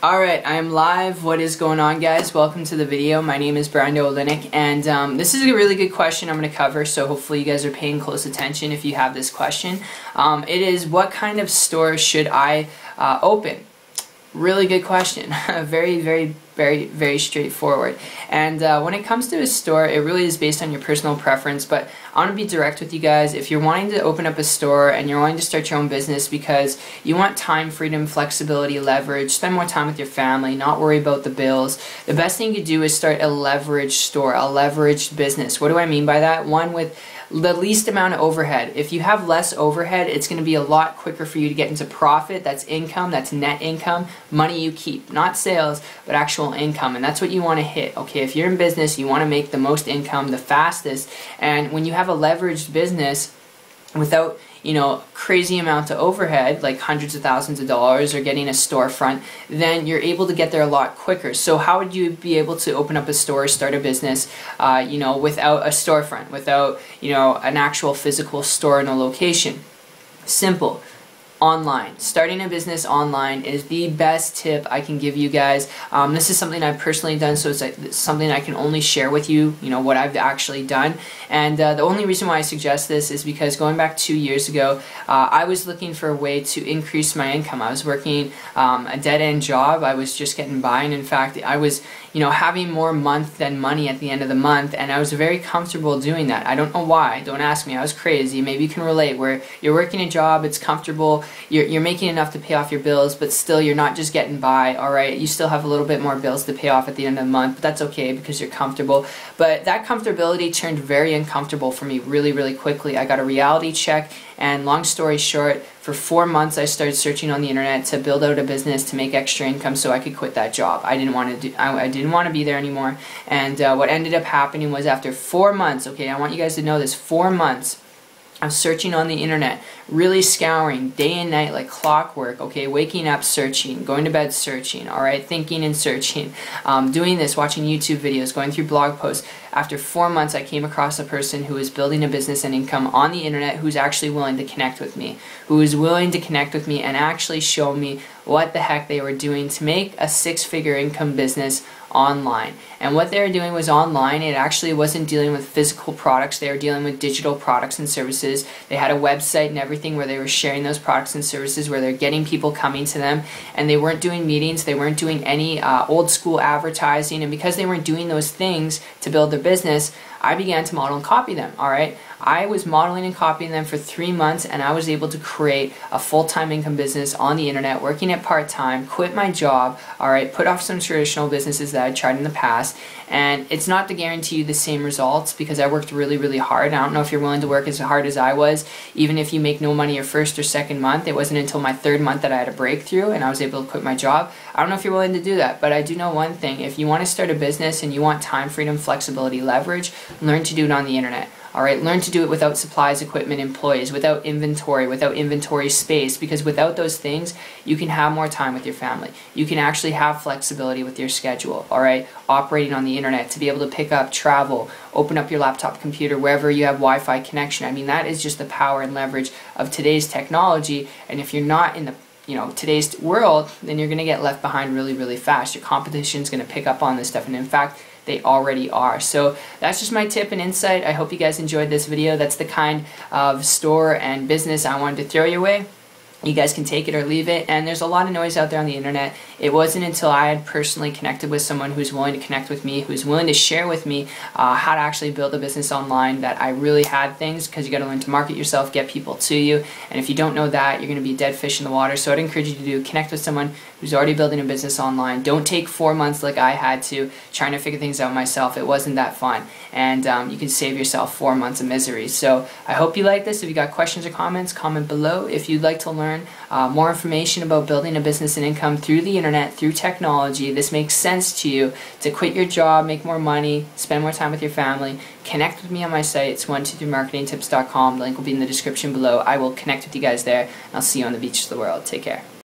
Alright, I am live. What is going on guys? Welcome to the video. My name is Brando Olinick and um, this is a really good question I'm going to cover so hopefully you guys are paying close attention if you have this question. Um, it is what kind of store should I uh, open? Really good question. very, very, very, very straightforward. And uh, when it comes to a store, it really is based on your personal preference. But I want to be direct with you guys. If you're wanting to open up a store and you're wanting to start your own business because you want time, freedom, flexibility, leverage, spend more time with your family, not worry about the bills, the best thing you do is start a leveraged store, a leveraged business. What do I mean by that? One with the least amount of overhead. If you have less overhead, it's going to be a lot quicker for you to get into profit. That's income, that's net income, money you keep, not sales, but actual income. And that's what you want to hit. Okay, if you're in business, you want to make the most income the fastest. And when you have a leveraged business without you know, crazy amounts of overhead, like hundreds of thousands of dollars, or getting a storefront, then you're able to get there a lot quicker. So how would you be able to open up a store, start a business, uh, you know, without a storefront, without, you know, an actual physical store in a location? Simple online. Starting a business online is the best tip I can give you guys. Um, this is something I've personally done, so it's, like, something I can only share with you, you know, what I've actually done. And uh, the only reason why I suggest this is because going back two years ago, uh, I was looking for a way to increase my income. I was working um, a dead-end job. I was just getting by, and in fact, I was, you know, having more month than money at the end of the month, and I was very comfortable doing that. I don't know why. Don't ask me. I was crazy. Maybe you can relate, where you're working a job, it's comfortable, you're, you're making enough to pay off your bills, but still you're not just getting by, alright? You still have a little bit more bills to pay off at the end of the month, but that's okay because you're comfortable. But that comfortability turned very uncomfortable for me really, really quickly. I got a reality check, and long story short, for four months I started searching on the internet to build out a business to make extra income so I could quit that job. I didn't want to do, I, I didn't want to be there anymore. And uh, what ended up happening was after four months, okay, I want you guys to know this, four months, I'm searching on the internet, really scouring day and night like clockwork, okay, waking up searching, going to bed searching, all right, thinking and searching, um, doing this, watching YouTube videos, going through blog posts. After four months, I came across a person who is building a business and income on the internet who's actually willing to connect with me, who is willing to connect with me and actually show me what the heck they were doing to make a six-figure income business online. And what they were doing was online. It actually wasn't dealing with physical products. They were dealing with digital products and services. They had a website and everything where they were sharing those products and services, where they're getting people coming to them. And they weren't doing meetings. They weren't doing any uh, old school advertising. And because they weren't doing those things to build their business, I began to model and copy them, all right? I was modeling and copying them for three months and I was able to create a full-time income business on the internet, working at part-time, quit my job, all right, put off some traditional businesses that I tried in the past, and it's not to guarantee you the same results because I worked really, really hard. I don't know if you're willing to work as hard as I was, even if you make no money your first or second month. It wasn't until my third month that I had a breakthrough and I was able to quit my job. I don't know if you're willing to do that, but I do know one thing. If you want to start a business and you want time, freedom, flexibility, leverage, learn to do it on the internet. All right, learn to do it without supplies, equipment, employees, without inventory, without inventory space, because without those things, you can have more time with your family. You can actually have flexibility with your schedule, all right? Operating on the internet to be able to pick up, travel, open up your laptop computer wherever you have Wi-Fi connection. I mean, that is just the power and leverage of today's technology, and if you're not in the you know today's world, then you're going to get left behind really, really fast. Your competition is going to pick up on this stuff, and in fact, they already are. So that's just my tip and insight. I hope you guys enjoyed this video. That's the kind of store and business I wanted to throw your way. You guys can take it or leave it, and there's a lot of noise out there on the internet. It wasn't until I had personally connected with someone who's willing to connect with me, who's willing to share with me uh, how to actually build a business online that I really had things because you got to learn to market yourself, get people to you, and if you don't know that, you're going to be dead fish in the water. So I'd encourage you to do connect with someone who's already building a business online. Don't take four months like I had to trying to figure things out myself. It wasn't that fun, and um, you can save yourself four months of misery. So I hope you like this. If you got questions or comments, comment below. If you'd like to learn uh, more information about building a business and income through the internet, through technology, this makes sense to you to quit your job, make more money, spend more time with your family, connect with me on my site. It's 123marketingtips.com. The link will be in the description below. I will connect with you guys there. I'll see you on the beach of the world. Take care.